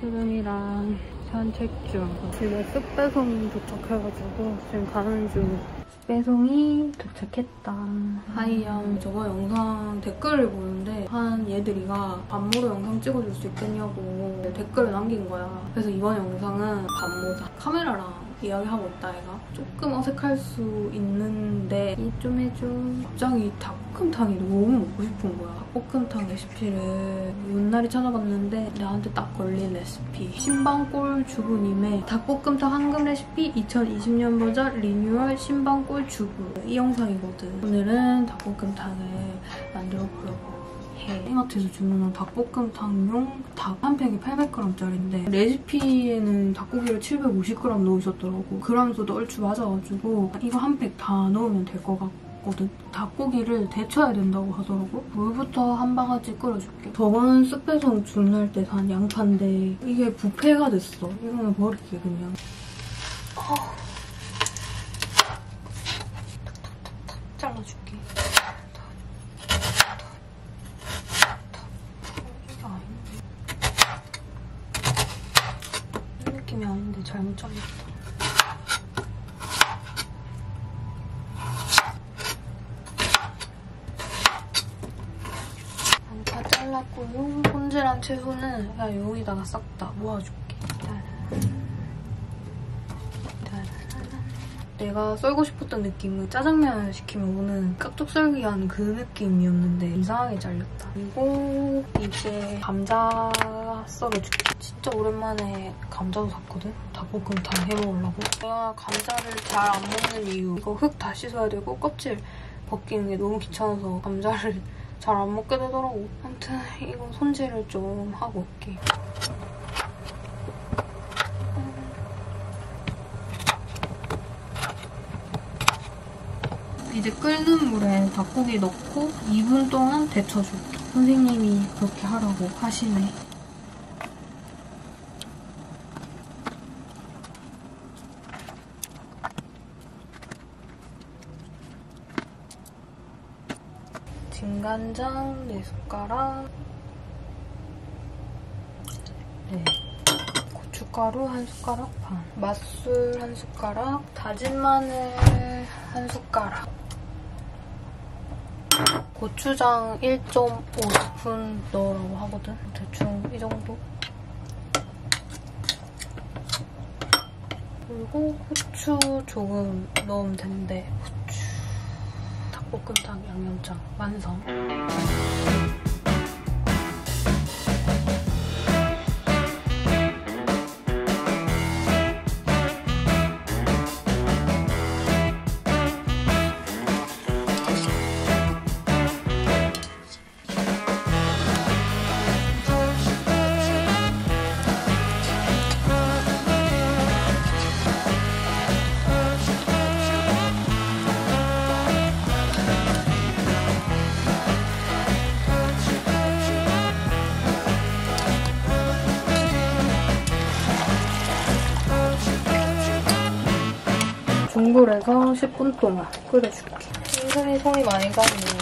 수름이랑 산책 중. 집에 쓱배송 도착해가지고 지금 가는 중. 쓱배송이 도착했다. 하이양 저번 영상 댓글을 보는데 한 애들이가 반모로 영상 찍어줄 수 있겠냐고 댓글을 남긴 거야. 그래서 이번 영상은 반모다. 카메라랑 이야기하고 있다 얘가 조금 어색할 수 있는데 이 좀 해줘. 갑자기 닭볶음탕이 너무 먹고 싶은 거야. 닭볶음탕 레시피를 옛날에 찾아봤는데 나한테 딱 걸린 레시피. 심방골 주부님의 닭볶음탕 황금 레시피 2020년 버전 리뉴얼 심방골 주부. 이 영상이거든. 오늘은 닭볶음탕을 만들어 보려고 해. 이마트에서 주문한 닭볶음탕용 닭 한 팩이 800g짜리인데 레시피에는 닭고기를 750g 넣으셨더라고. 그람수도 얼추 맞아가지고 이거 한 팩 다 넣으면 될 것 같거든. 닭고기를 데쳐야 된다고 하더라고. 물부터 한 바가지 끓여줄게. 저번 쑥배송 주문할 때 산 양파인데 이게 부패가 됐어. 이거는 버릴게 그냥. 잘라줄게. 이게 아닌데. 이 느낌이 아닌데 잘못 잘랐다. 양파 잘랐고요. 손질한 채소는 그냥 여기다가 싹 다 모아줄게. 내가 썰고 싶었던 느낌은 짜장면 시키면 오는 깍둑썰기한 그 느낌이었는데 이상하게 잘렸다. 그리고 이제 감자 썰어줄게. 진짜 오랜만에 감자도 샀거든? 닭볶음탕 해먹으려고. 내가 감자를 잘 안 먹는 이유 이거 흙 다 씻어야 되고 껍질 벗기는 게 너무 귀찮아서 감자를 잘 안 먹게 되더라고. 아무튼 이거 손질을 좀 하고 올게. 이제 끓는 물에 닭고기 넣고 2분 동안 데쳐줄게. 선생님이 그렇게 하라고 하시네. 진간장 4숟가락 네. 고춧가루 1숟가락 반 맛술 1숟가락 다진 마늘 1숟가락 고추장 1.5스푼 넣으라고 하거든. 대충 이 정도. 그리고 후추 조금 넣으면 된대. 후추. 닭볶음탕 양념장 완성. 중불에서 10분 동안 끓여줄게. 은근히 손이 많이 가네.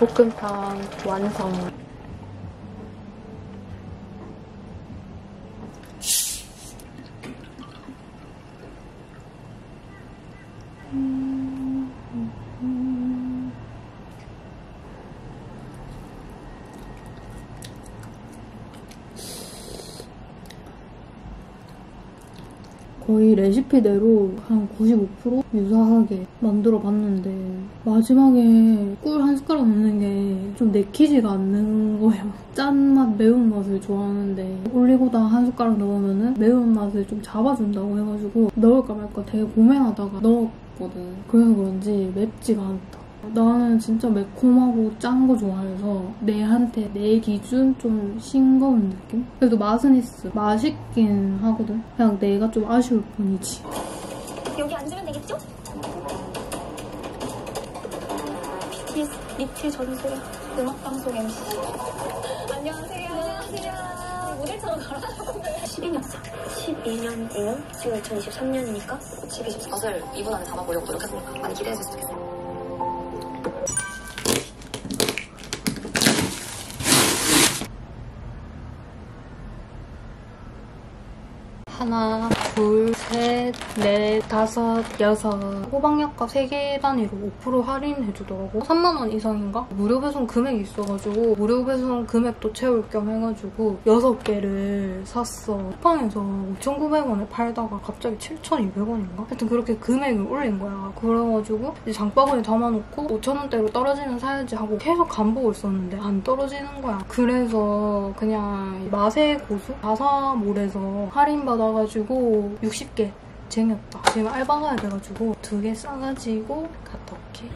볶음탕 완성. 거의 레시피대로 한 95% 유사하게 만들어 봤는데 마지막에 꿀 한 숟가락 넣는 게 좀 내키지가 않는 거예요. 짠맛, 매운맛을 좋아하는데 올리고당 한 숟가락 넣으면 매운맛을 좀 잡아준다고 해가지고 넣을까 말까 되게 고민하다가 넣었거든. 그래서 그런지 맵지가 않다. 나는 진짜 매콤하고 짠 거 좋아해서 내한테 내 기준 좀 싱거운 느낌? 그래도 맛은 있어. 맛있긴 하거든. 그냥 내가 좀 아쉬울 뿐이지. 여기 앉으면 되겠죠? BTS 리틀 전소의 음악방송 MC 안녕하세요 안녕하세요 모델처럼 걸어놨는데 12년차 12년이면 지금 2023년이니까 12, 14을 2분 안에 잡아보려고 노력했으니까 많이 기대해주셨으면 좋겠어요 하나, 둘, 셋, 넷, 다섯, 여섯. 호박약과 3개 단위로 5% 할인해주더라고. 3만원 이상인가? 무료 배송 금액이 있어가지고 무료 배송 금액도 채울 겸 해가지고 6개를 샀어. 쿠팡에서 5,900원에 팔다가 갑자기 7,200원인가? 하여튼 그렇게 금액을 올린 거야. 그래가지고 이제 장바구니 담아놓고 5,000원대로 떨어지는 사야지 하고 계속 간 보고 있었는데 안 떨어지는 거야. 그래서 그냥 맛의 고수? 바사몰에서 할인 받아가지고 60개 쟁였다. 지금 알바 가야 돼가지고 두 개 싸가지고 갔다 올게.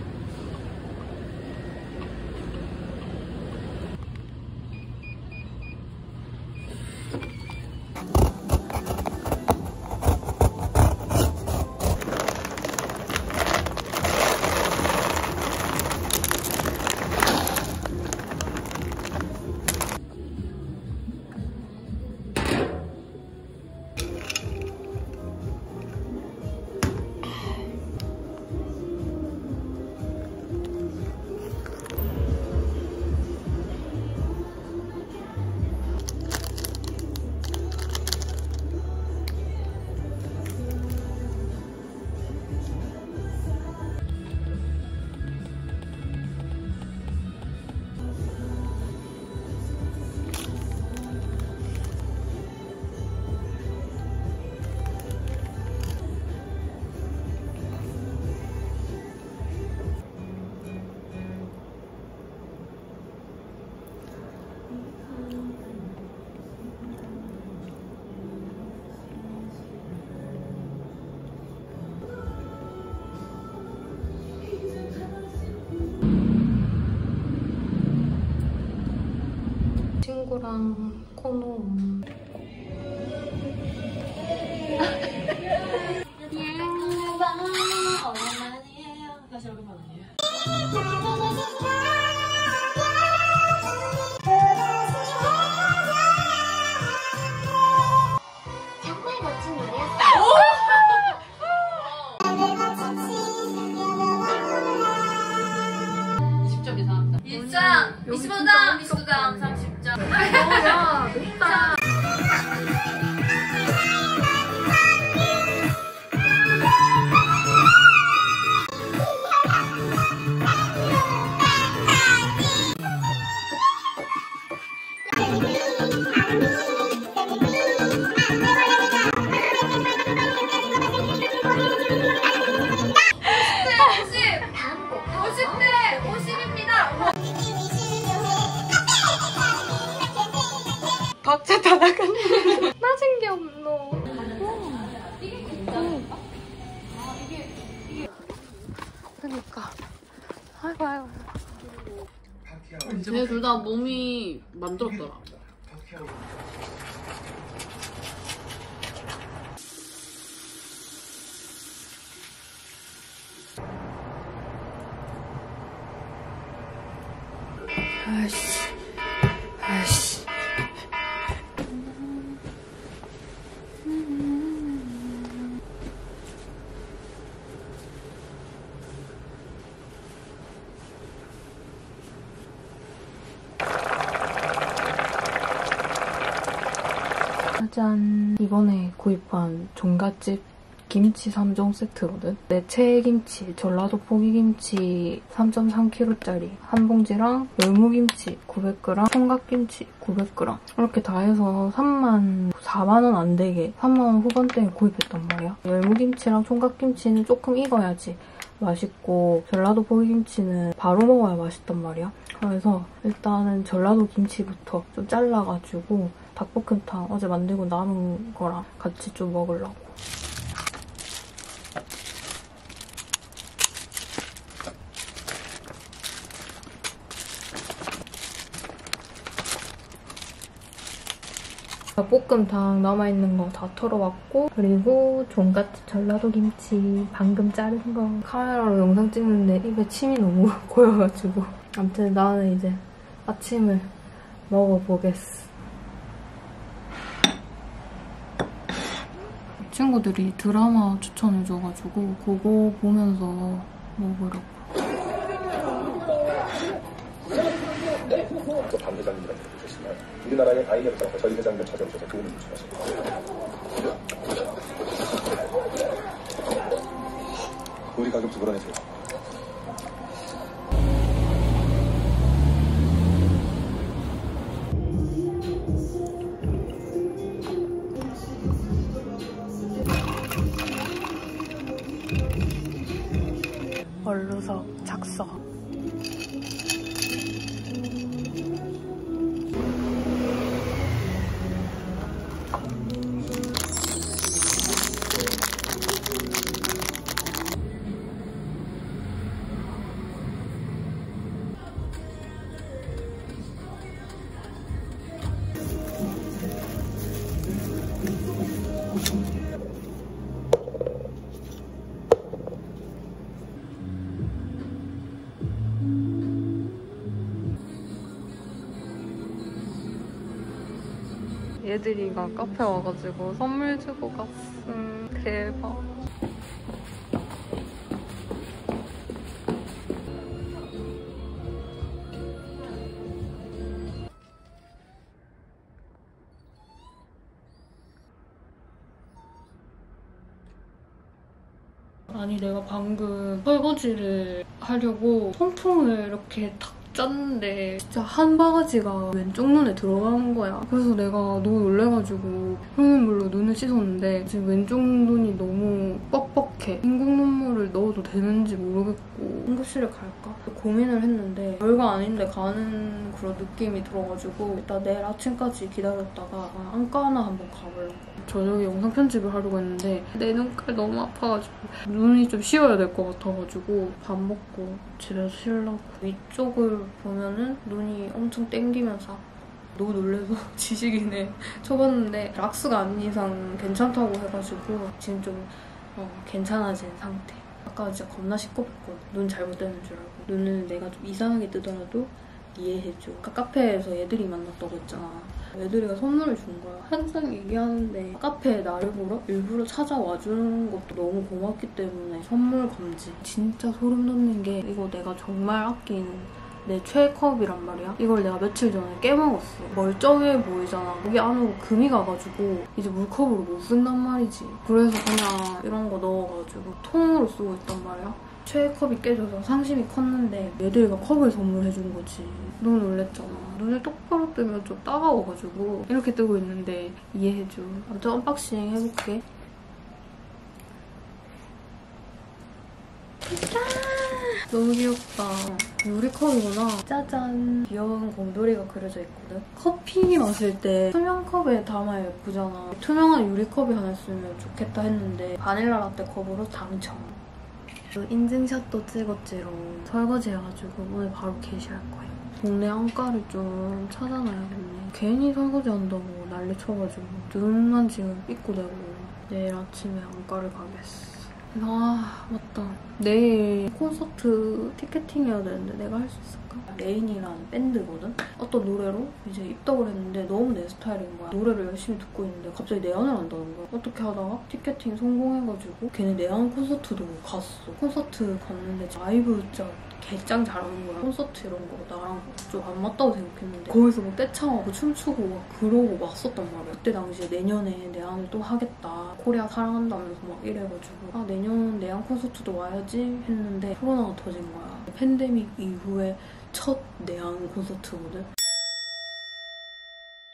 친 아이씨. 짜잔. 이번에 구입한 종갓집 김치 3종 세트거든. 내채 김치, 전라도 포기김치 3.3kg짜리 한 봉지랑 열무김치 900g, 총각김치 900g 이렇게 다 해서 3만 4만 원 안 되게 3만 원 후반대에 구입했단 말이야. 열무김치랑 총각김치는 조금 익어야지 맛있고 전라도 포기김치는 바로 먹어야 맛있단 말이야. 그래서 일단은 전라도 김치부터 좀 잘라가지고 닭볶음탕. 어제 만들고 남은 거랑 같이 좀 먹으려고. 닭볶음탕 남아있는 거 다 털어왔고 그리고 종갓집 전라도 김치 방금 자른 거. 카메라로 영상 찍는데 입에 침이 너무 고여가지고. 아무튼 나는 이제 아침을 먹어보겠어 친구들이 드라마 추천해줘가지고 그거 보면서 먹으려고 반 회장님이라고 부르셨으면 우리나라의 사업과 저희 회장님 찾아오셔서 도움을 요청하셨습니다. 우리 가격 두 번에 세요. 얼루석 작성 얘들이가 카페 와가지고 선물 주고 갔음. 대박. 아니 내가 방금 설거지를 하려고 통풍을 이렇게 탁 짰는데 진짜 한 바가지가 왼쪽 눈에 들어가는 거야. 그래서 내가 너무 놀래가지고 흐물물로 눈을 씻었는데 지금 왼쪽 눈이 너무 뻑뻑 해. 인공 눈물을 넣어도 되는지 모르겠고 응급실에 갈까? 고민을 했는데 별거 아닌데 가는 그런 느낌이 들어가지고 일단 내일 아침까지 기다렸다가 아, 안과 하나 한번 가보려고. 저녁에 영상 편집을 하려고 했는데 내 눈깔 너무 아파가지고 눈이 좀 쉬어야 될 것 같아가지고 밥 먹고 집에서 쉬려고 위쪽을 보면은 눈이 엄청 땡기면서 너무 놀래서 지식이네 쳐봤는데 락스가 아닌 이상 괜찮다고 해가지고 지금 좀 어, 괜찮아진 상태 아까 진짜 겁나 시끄럽거든 눈 잘못되는 줄 알고 눈을 내가 좀 이상하게 뜨더라도 이해해줘 아까 카페에서 애들이 만났다고 했잖아 애들이가 선물을 준 거야. 항상 얘기하는데 카페에 나를 보러 일부러 찾아와 주는 것도 너무 고맙기 때문에 선물 감지. 진짜 소름 돋는 게 이거 내가 정말 아끼는 내 최애컵이란 말이야. 이걸 내가 며칠 전에 깨먹었어. 멀쩡해 보이잖아. 여기 안으로 금이 가가지고 이제 물컵으로 못 쓴단 말이지. 그래서 그냥 이런 거 넣어가지고 통으로 쓰고 있단 말이야. 최애컵이 깨져서 상심이 컸는데 애들이가 컵을 선물해준 거지. 너무 놀랬잖아. 눈을 똑바로 뜨면 좀 따가워가지고 이렇게 뜨고 있는데 이해해줘. 아무튼 unboxing 해볼게. 짠! 너무 귀엽다. 유리컵이구나. 짜잔. 귀여운 곰돌이가 그려져 있거든. 커피 마실 때 투명 컵에 담아야 예쁘잖아. 투명한 유리컵이 하나 있으면 좋겠다 했는데 바닐라 라떼 컵으로 당첨. 인증샷도 찍었지롱. 설거지 해가지고 오늘 바로 개시할 거예요. 동네 안과를 좀 찾아놔야겠네. 괜히 설거지 한다고 난리 쳐가지고 눈만 지금 삐고 대고 내일 아침에 안과를 가겠어. 아 맞다. 내일 콘서트 티켓팅 해야 되는데 내가 할 수 있을까? LANY라는 밴드거든? 어떤 노래로 이제 입덕을 했는데 너무 내 스타일인 거야. 노래를 열심히 듣고 있는데 갑자기 내한을 한다는 거야. 어떻게 하다가 티켓팅 성공해가지고 걔네 내한 콘서트도 갔어. 콘서트 갔는데 라이브 진짜 개짱 잘하는 거야. 콘서트 이런 거 나랑 좀안 맞다고 생각했는데 거기서 막 떼창하고 춤추고 막 그러고 막 썼단 말이야. 그때 당시에 내년에 내한을 또 하겠다. 코리아 사랑한다면서 막 이래가지고 아 내년 내한 콘서트도 와야지 했는데 코로나가 터진 거야. 팬데믹 이후에 첫 내한 콘서트거든.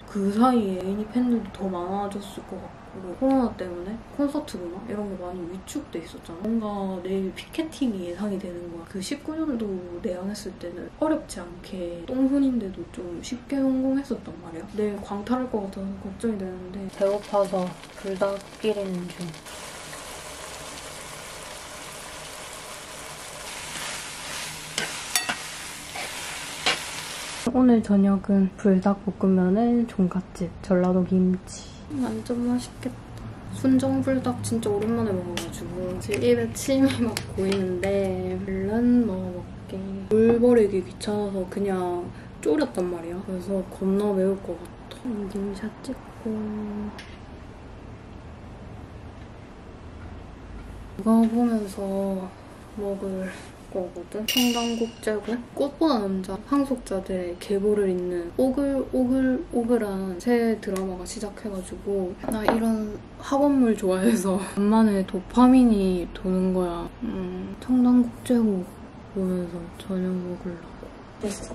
그 사이에 애니 팬들도 더 많아졌을 것 같고 코로나 때문에 콘서트나? 이런 게 많이 위축돼 있었잖아. 뭔가 내일 피켓팅이 예상이 되는 거야. 그 19년도 내한했을 때는 어렵지 않게 똥손인데도 좀 쉽게 성공했었단 말이야. 내일 광탈할 것 같아서 걱정이 되는데. 배고파서 불닭 끓이는 중. 오늘 저녁은 불닭볶음면에 종갓집 전라도 김치 완전 맛있겠다. 순정불닭 진짜 오랜만에 먹어가지고 지금 입에 침이 막 고이는데 얼른 먹어볼게. 물 버리기 귀찮아서 그냥 졸였단 말이야. 그래서 겁나 매울 것 같아. 인증샷 찍고. 이거 보면서 먹을 거거든. 청담국제고 꽃보다 남자 상속자들의 계보를 잇는 오글오글오글한 새 드라마가 시작해가지고 나 이런 학원물 좋아해서 간만에 도파민이 도는 거야. 음, 청담국제고 보면서 저녁 먹으려고. 됐어.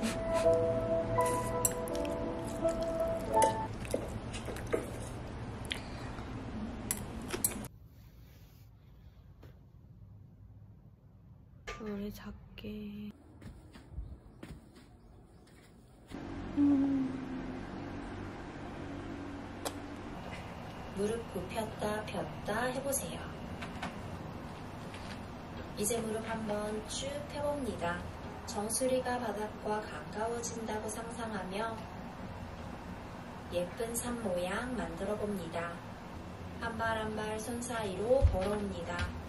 우리 작게 무릎 굽혔다 폈다 해보세요. 이제 무릎 한번 쭉 펴봅니다. 정수리가 바닥과 가까워진다고 상상하며 예쁜 산 모양 만들어 봅니다. 한 발 한 발 손 사이로 걸어옵니다.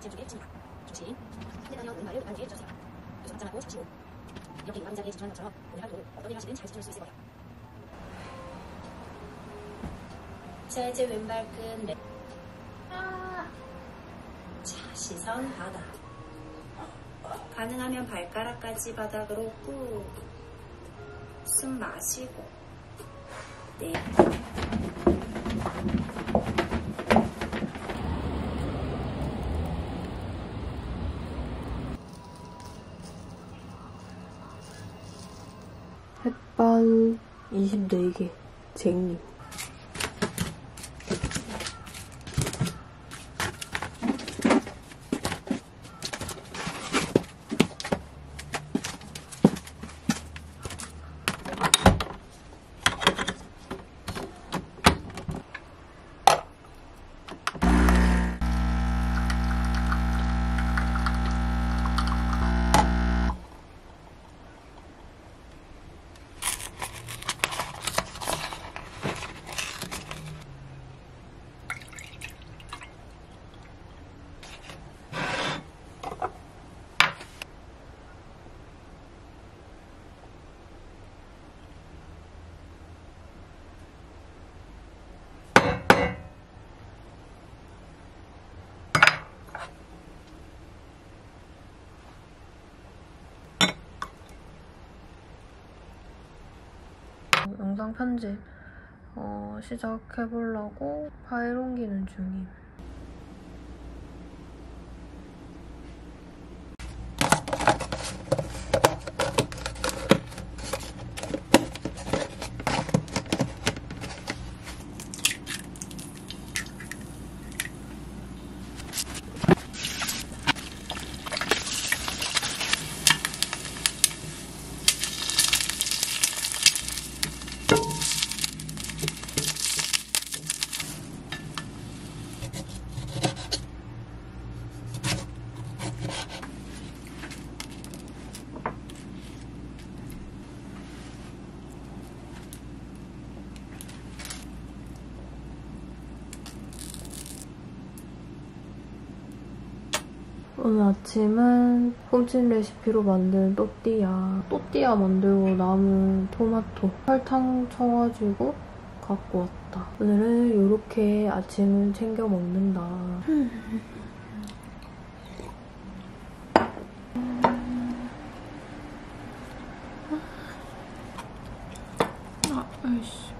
제주에 찜 김치 왼발을 왼발 뒤에 주세요. 그래서 확장하고 잡시고 이렇게 자리에 집중하는 것처럼 오늘도 어떤 일 하시든 잘 지킬 수 있을 거예요. 자 이제 왼발끝 내... 자 시선 바닥 가능하면 발가락까지 바닥으로 꾹숨 마시고 네 햇반 24개 쟁님 영상 편집 어, 시작해보려고 파일 옮기는 중임. 오늘 아침은 홈찜 레시피로 만든 또띠아. 또띠아 만들고 남은 토마토, 설탕 쳐가지고 갖고 왔다. 오늘은 이렇게 아침을 챙겨 먹는다. 아, 아이씨.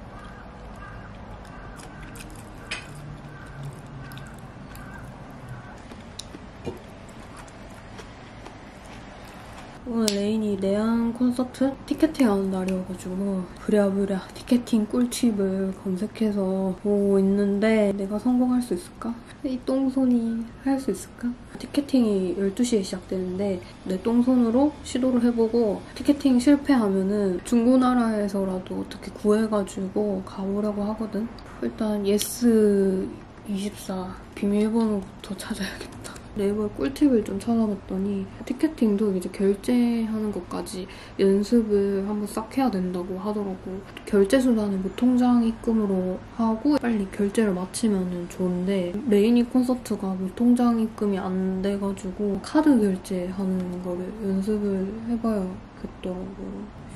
오늘 LANY 내한 콘서트 티켓팅 하는 날이어가지고 부랴부랴 티켓팅 꿀팁을 검색해서 보고 있는데 내가 성공할 수 있을까? 이 똥손이 할 수 있을까? 티켓팅이 12시에 시작되는데 내 똥손으로 시도를 해보고 티켓팅 실패하면은 중고나라에서라도 어떻게 구해가지고 가보려고 하거든. 일단 YES24 비밀번호부터 찾아야겠다. 네이버에 꿀팁을 좀 찾아봤더니 티켓팅도 이제 결제하는 것까지 연습을 한번 싹 해야 된다고 하더라고. 결제 수단은 무통장 입금으로 하고 빨리 결제를 마치면 좋은데 레이니 콘서트가 무통장 입금이 안 돼가지고 카드 결제하는 거를 연습을 해봐야겠더라고.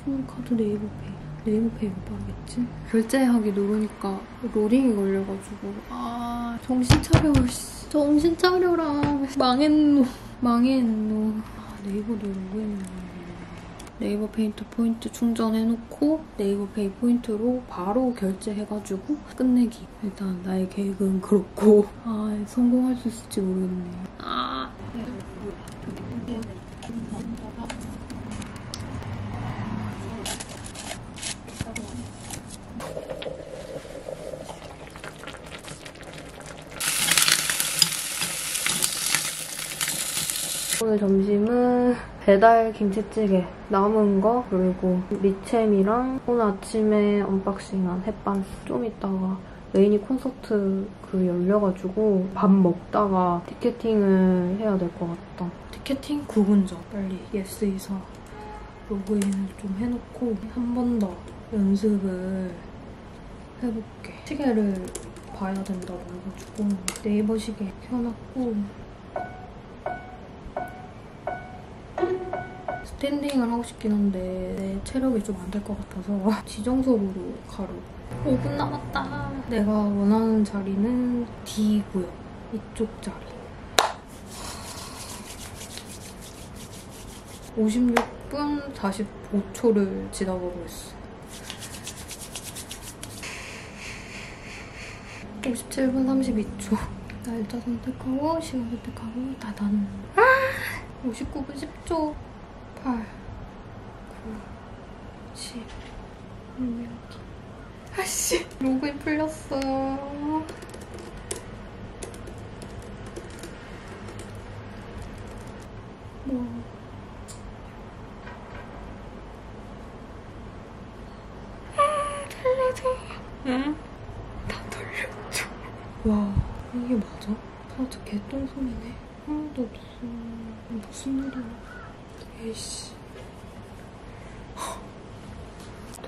신용카드 네이버페이. 네이버페이가 빠르겠지? 결제하기 누르니까 로딩이 걸려가지고. 아 정신 차려 씨. 정신 차려라. 망했노. 망했노. 아, 네이버도 로그인 네이버 페이 포인트 충전해놓고 네이버 페이 포인트로 바로 결제해가지고 끝내기. 일단 나의 계획은 그렇고. 아 성공할 수 있을지 모르겠네. 아 오늘 점심은 배달 김치찌개 남은 거 그리고 리챔이랑 오늘 아침에 unboxing한 햇반스 좀 이따가 LANY 콘서트 그 열려가지고 밥 먹다가 티켓팅을 해야 될 것 같다. 티켓팅 9분 전 빨리 YES24 로그인을 좀 해놓고 한 번 더 연습을 해볼게. 시계를 봐야 된다고 해가지고 네이버 시계 켜놨고 스탠딩을 하고 싶긴 한데 내 체력이 좀 안 될 것 같아서 지정석으로 가려고. 5분 남았다. 내가 원하는 자리는 D고요. 이쪽 자리. 56분 45초를 지나가고 있어. 57분 32초. 날짜 선택하고 시간 선택하고 다단 아! 59분 10초 8 9 7 6 아씨 로그인 풀렸어 뭐. 아, 달려줘 응? 다 돌려줘 와 이게 맞아? 진짜 개똥손이네. 하나도 없어. 무슨 일이야 에이씨.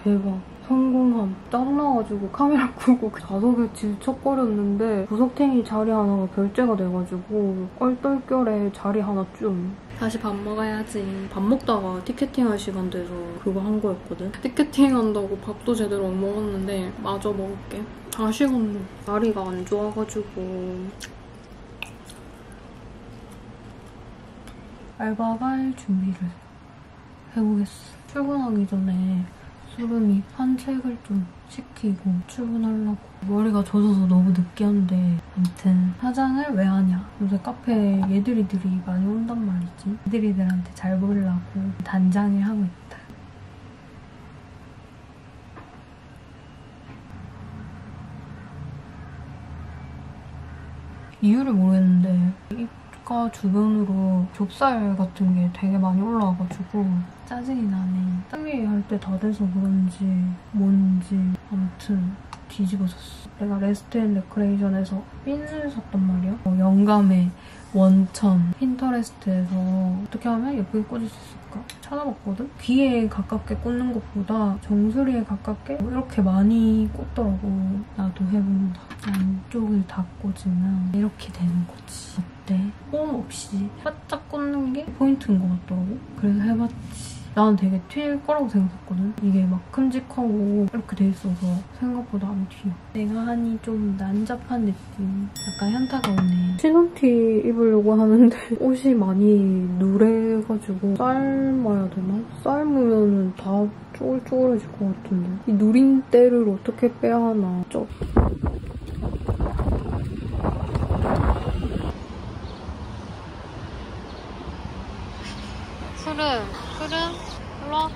대박. 성공함. 땀나가지고 카메라 끄고 좌석에 질척거렸는데 구석탱이 자리 하나가 결제가 돼가지고 얼떨결에 자리 하나 좀 다시 밥 먹어야지. 밥 먹다가 티켓팅 할 시간 돼서 그거 한 거였거든. 티켓팅 한다고 밥도 제대로 못 먹었는데 마저 먹을게. 아쉬웠네 다리가 안 좋아가지고 알바 갈 준비를 해보겠어. 출근하기 전에 수름이 산책을 좀 시키고 출근하려고. 머리가 젖어서 너무 느끼한데 아무튼 화장을 왜 하냐. 요새 카페에 얘들이들이 많이 온단 말이지. 얘들이들한테 잘 보이려고 단장을 하고 있다. 이유를 모르겠는데 입가 주변으로 좁쌀 같은 게 되게 많이 올라와가지고 짜증이 나네. 땀이 할때 다 돼서 그런지 뭔지 아무튼 뒤집어졌어. 내가 Rest & Recreation에서 핀을 샀단 말이야. 어, 영감의 원천 핀터레스트에서 어떻게 하면 예쁘게 꽂을 수 있을까 찾아봤거든? 귀에 가깝게 꽂는 것보다 정수리에 가깝게 이렇게 많이 꽂더라고. 나도 해본다. 안쪽을 다 꽂으면 이렇게 되는 거지. 홈 없이 바짝 꽂는 게 포인트인 것 같더라고. 그래서 해봤지. 나는 되게 튈 거라고 생각했거든. 이게 막 큼직하고 이렇게 돼 있어서 생각보다 안 튀어. 내가 하니 좀 난잡한 느낌. 약간 현타가 오네. 치노티 입으려고 하는데 옷이 많이 누래가지고 삶아야 되나? 삶으면 다 쪼글쪼글해질 것 같은데. 이 누린 때를 어떻게 빼야 하나. 좀 푸른, 푸른, 일로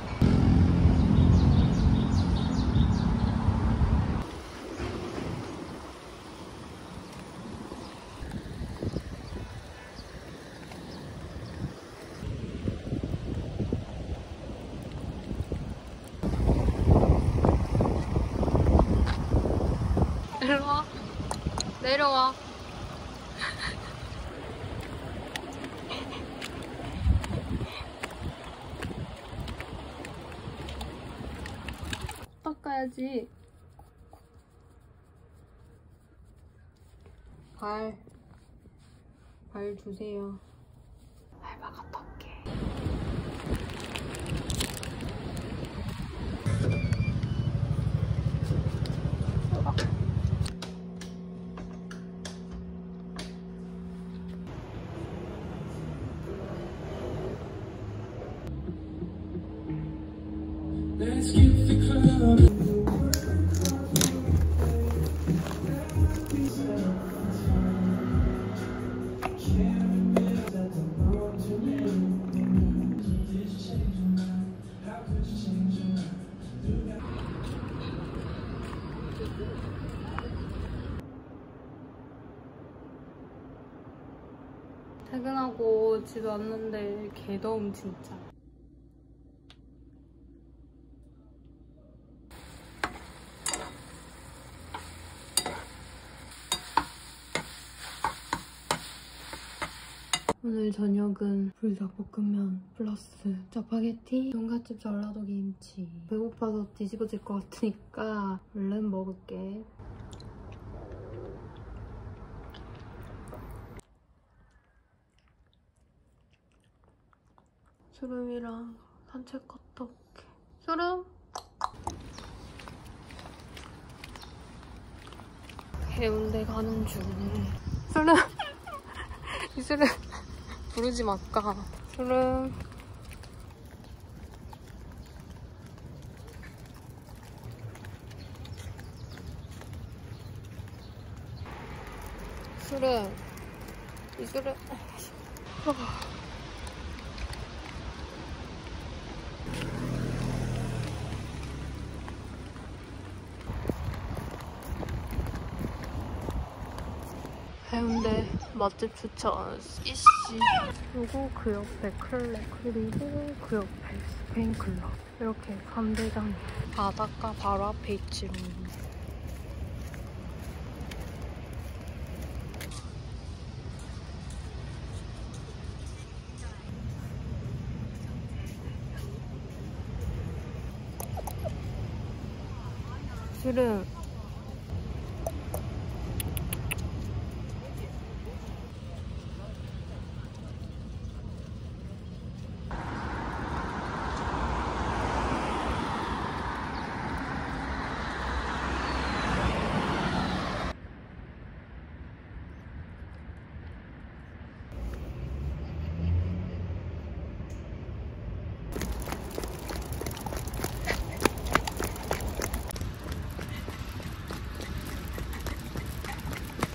일로 와. 내려와. 닦아야지. 발. 발 주세요. 퇴근하고 집에 왔는데 개더움 진짜. 오늘 저녁은 불닭볶음면 플러스 짜파게티, 돈가집 전라도 김치. 배고파서 뒤집어질 것 같으니까 얼른 먹을게. 수름이랑 산책 갔다 올게. 수름? 해운대 가는 중. 수름! 이 수름 부르지 말까. 수름. 수름. 이 수름. 해운대 맛집 추천 이씨 그리고 그 옆에 클레 그리고 그 옆에 스페인 클럽 이렇게 3대장이 바닷가 바로 앞에 있지 뭐. 술은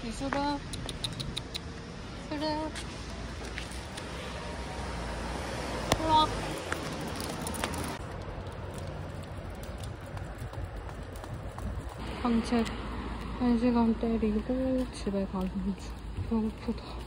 이수라 그래 일로와 산책 1시간 때리고 집에 가는 중. 배고프다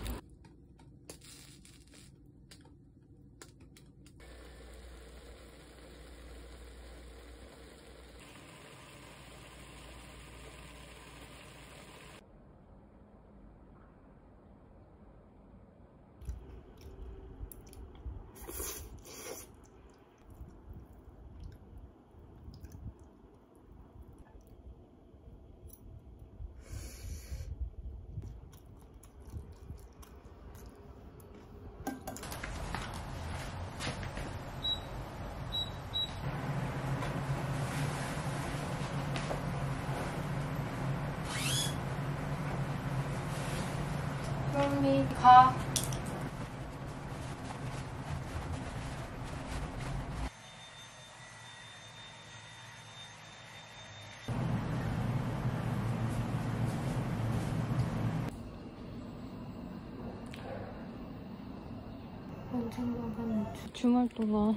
언젠가는 주말 동안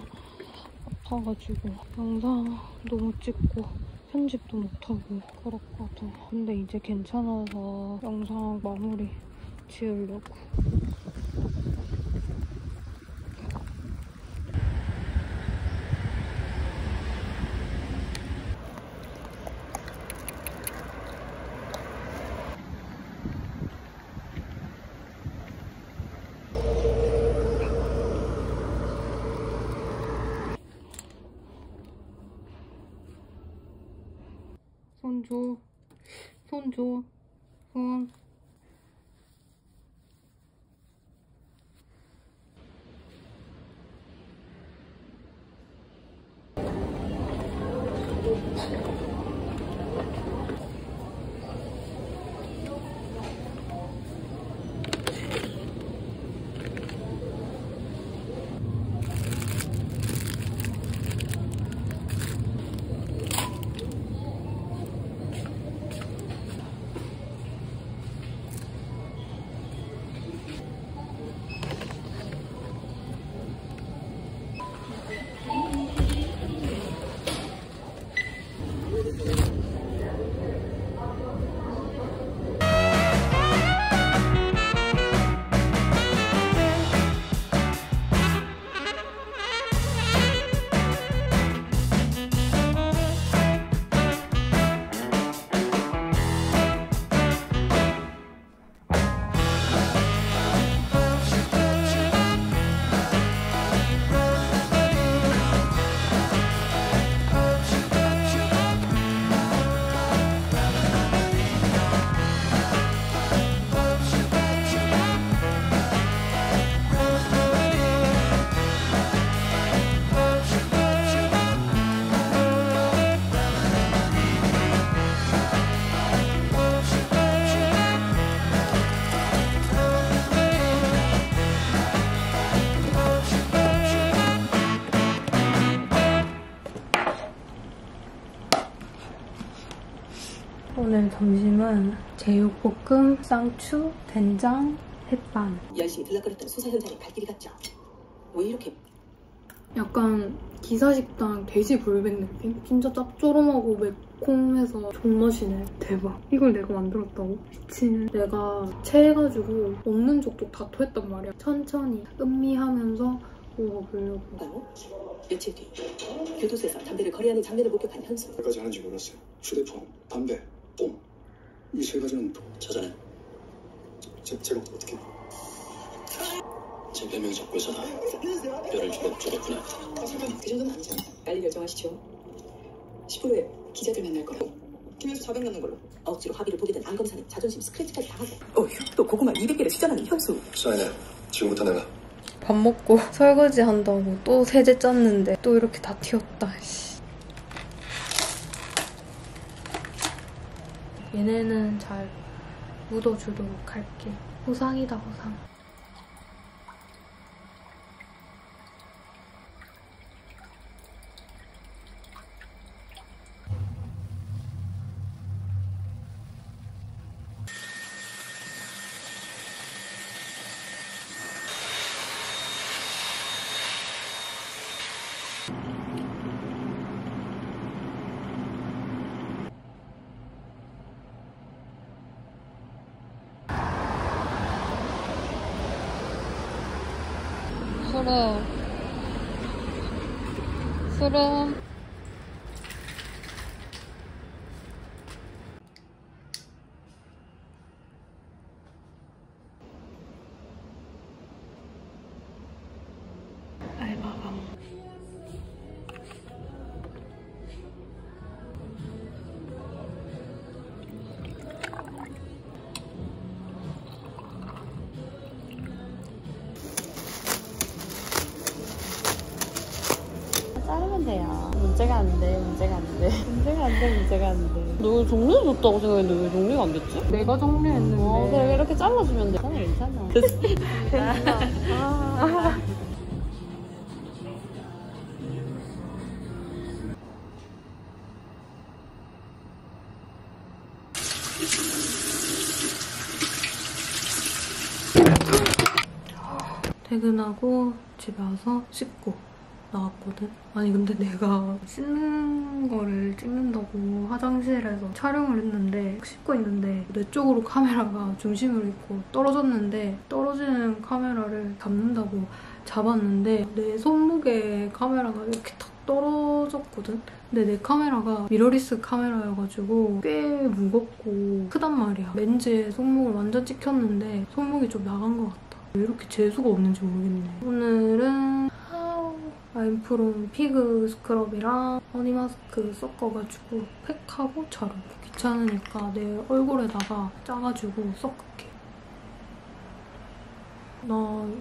아파가지고 영상도 못 찍고 편집도 못하고 그렇거든. 근데 이제 괜찮아서 영상 마무리 지으려고. 오늘 점심은 제육볶음, 쌍추, 된장, 햇반. 열심히 들락거렸던 수사 현장에 갈 길이 같죠. 왜 이렇게 약간 기사식당 돼지 불백 느낌? 진짜 짭조름하고 매콤해서 존맛이네. 대박. 이걸 내가 만들었다고? 미친. 내가 체해가지고 먹는 족족 다 토했단 말이야. 천천히 음미하면서 먹어보려고. 바로 며칠 뒤 교도소에서 담배를 거래하는 장면을 목격한 현수. 몇 가지 하는지 몰랐어요. 휴대폰, 담배, bom. 이세 가지는 찾아내. 제, 제가 어떻게 제 별명이 적고 있잖아. 뼈를 주고 주겠구나. 그 정도는 아니잖아. 빨리 결정하시죠. 10분후에 기자들 만날 거라고. 팀에서 400 넣는 걸로. 억지로 합의를 보게 된 안 검사는 자존심 스크래치까지 당하고. 어휴, 또 고구마 200개를 시전하는 현수. 수아이네 지금부터 내가 밥 먹고 설거지 한다고 또 세제 짰는데 또 이렇게 다 튀었다. 씨. 얘네는 잘 묻어주도록 할게. 호상이다 호상. 소름. 정리해줬다고 생각했는데 왜 정리가 안 됐지? 내가 정리했는데. 어, 그래 이렇게 잘라주면 돼. 괜찮아, 괜찮아. 아. 퇴근하고 집에 와서 씻고 나왔거든. 아니 근데 내가 씻는 거를 찍는다고 화장실에서 촬영을 했는데 씻고 있는데 내 쪽으로 카메라가 중심을 잃고 떨어졌는데 떨어지는 카메라를 잡는다고 잡았는데 내 손목에 카메라가 이렇게 탁 떨어졌거든? 근데 내 카메라가 미러리스 카메라여가지고 꽤 무겁고 크단 말이야. 렌즈에 손목을 완전 찍혔는데 손목이 좀 나간 것 같다. 왜 이렇게 재수가 없는지 모르겠네. 오늘은 I'm From fig scrub이랑 honey mask 섞어가지고 팩하고 자려고 귀찮으니까 내 얼굴에다가 짜가지고 섞을게. 나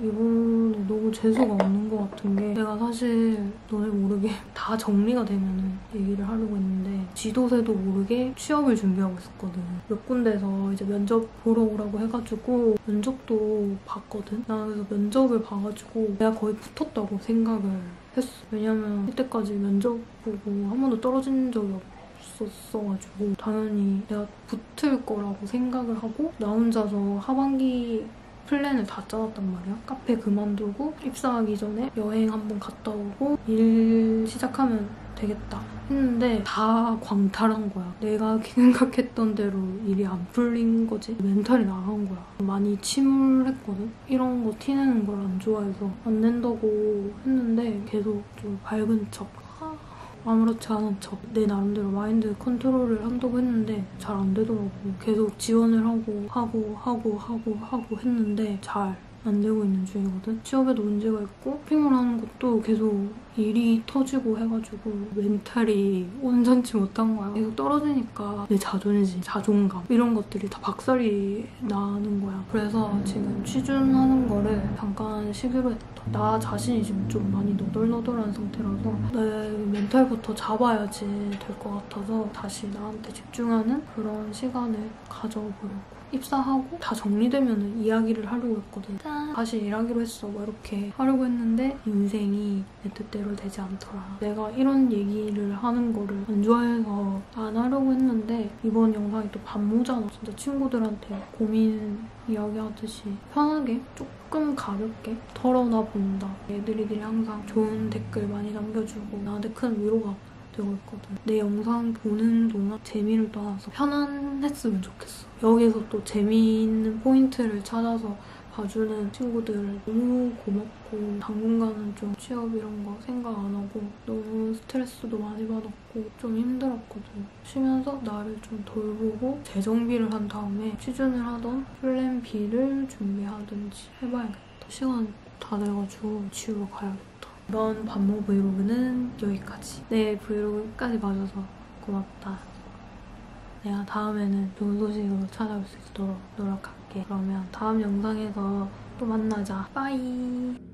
이번에 너무 재수가 없는 것 같은 게 내가 사실 너네 모르게 다 정리가 되면 얘기를 하려고 했는데 지도새도 모르게 취업을 준비하고 있었거든. 몇 군데서 이제 면접 보러 오라고 해가지고 면접도 봤거든. 나 그래서 면접을 봐가지고 내가 거의 붙었다고 생각을 했어. 왜냐면 이때까지 면접 보고 한 번도 떨어진 적이 없었어가지고 당연히 내가 붙을 거라고 생각을 하고 나 혼자서 하반기 플랜을 다 짜놨단 말이야. 카페 그만두고 입사하기 전에 여행 한번 갔다 오고 일 시작하면 되겠다 했는데 다 광탈한 거야. 내가 생각했던 대로 일이 안 풀린 거지. mental이 나간 거야. 많이 침울했거든. 이런 거 티내는 걸 안 좋아해서 안 낸다고 했는데 계속 좀 밝은 척. 아무렇지 않은 척 내 나름대로 mind control을 한다고 했는데 잘 안 되더라고. 계속 지원을 하고 하고 하고 하고 하고 했는데 잘 안 되고 있는 중이거든. 취업에도 문제가 있고 쇼핑을 하는 것도 계속 일이 터지고 해가지고 멘탈이 온전치 못한 거야. 계속 떨어지니까 내 자존심, 자존감 이런 것들이 다 박살이 나는 거야. 그래서 지금 취준하는 거를 잠깐 쉬기로 했다. 나 자신이 지금 좀 많이 너덜너덜한 상태라서 내 멘탈부터 잡아야지 될 것 같아서 다시 나한테 집중하는 그런 시간을 가져보려고. 입사하고 다 정리되면 이야기를 하려고 했거든. 다시 일하기로 했어. 뭐 이렇게 하려고 했는데 인생이 내 뜻대로 되지 않더라. 내가 이런 얘기를 하는 거를 안 좋아해서 안 하려고 했는데 이번 영상이 또 반모잖아. 진짜 친구들한테 고민 이야기하듯이 편하게 조금 가볍게 털어놔 본다. 애들이들이 항상 좋은 댓글 많이 남겨주고 나한테 큰 위로가 되고 있거든. 내 영상 보는 동안 재미를 떠나서 편안했으면 좋겠어. 여기서 또 재미있는 포인트를 찾아서 봐주는 친구들 너무 고맙고 당분간은 좀 취업 이런 거 생각 안 하고 너무 스트레스도 많이 받았고 좀 힘들었거든. 쉬면서 나를 좀 돌보고 재정비를 한 다음에 취준을 하던 플랜 B를 준비하든지 해봐야겠다. 시간 다 돼가지고 지우러 가야겠다. 이번 반모 브이로그는 여기까지. 내 브이로그 끝까지 봐줘서 고맙다. 내가 다음에는 좋은 소식으로 찾아올 수 있도록 노력할게. 그러면 다음 영상에서 또 만나자. 빠이.